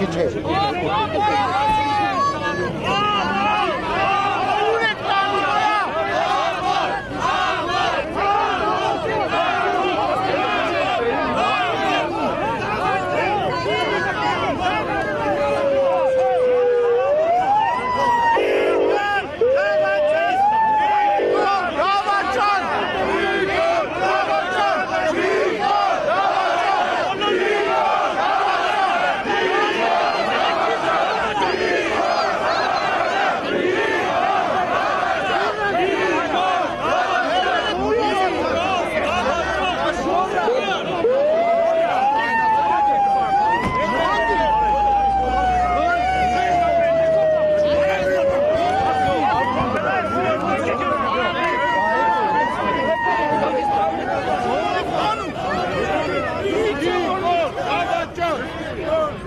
che c'è?